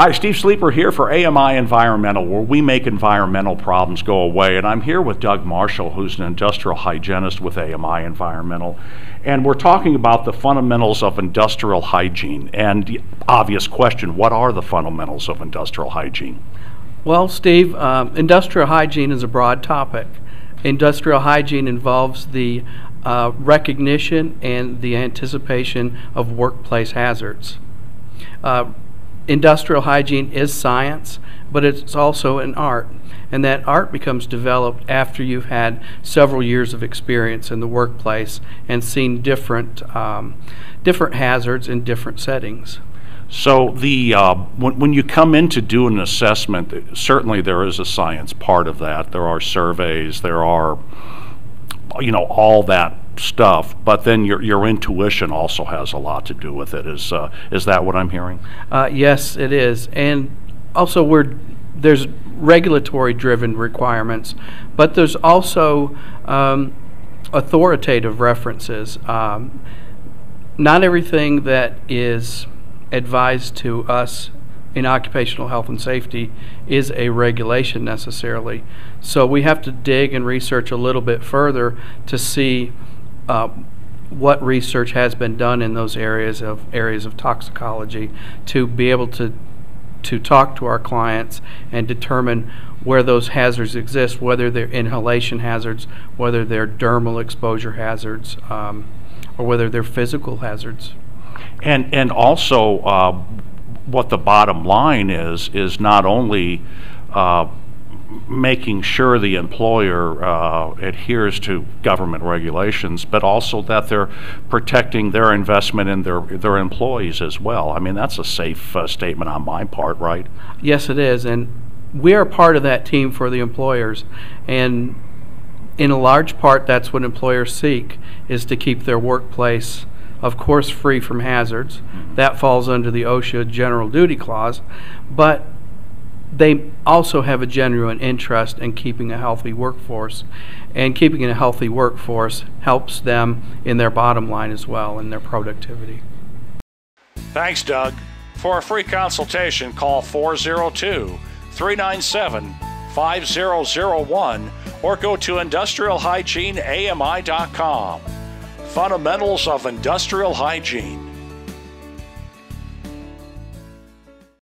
Hi, Steve Sleeper here for AMI Environmental, where we make environmental problems go away. And I'm here with Doug Marshall, who's an industrial hygienist with AMI Environmental. And we're talking about the fundamentals of industrial hygiene. And the obvious question what are the fundamentals of industrial hygiene? Well, Steve, um, industrial hygiene is a broad topic. Industrial hygiene involves the uh, recognition and the anticipation of workplace hazards. Uh, industrial hygiene is science, but it's also an art. And that art becomes developed after you've had several years of experience in the workplace and seen different, um, different hazards in different settings. So the uh, when, when you come in to do an assessment, certainly there is a science part of that. There are surveys, there are, you know, all that stuff, but then your, your intuition also has a lot to do with it. Is, uh, is that what I'm hearing? Uh, yes, it is. And also, we're, there's regulatory driven requirements, but there's also um, authoritative references. Um, not everything that is advised to us in occupational health and safety is a regulation necessarily. So we have to dig and research a little bit further to see uh, what research has been done in those areas of areas of toxicology to be able to to talk to our clients and determine where those hazards exist, whether they're inhalation hazards, whether they're dermal exposure hazards, um, or whether they're physical hazards. And and also, uh, what the bottom line is is not only uh, making sure the employer uh, adheres to government regulations, but also that they're protecting their investment in their their employees as well. I mean, that's a safe uh, statement on my part, right? Yes, it is, and we are part of that team for the employers, and in a large part, that's what employers seek is to keep their workplace. Of course, free from hazards. That falls under the OSHA general duty clause. But they also have a genuine interest in keeping a healthy workforce. And keeping a healthy workforce helps them in their bottom line as well, in their productivity. Thanks, Doug. For a free consultation, call 402 397 5001 or go to industrialhygieneami.com. Fundamentals of Industrial Hygiene.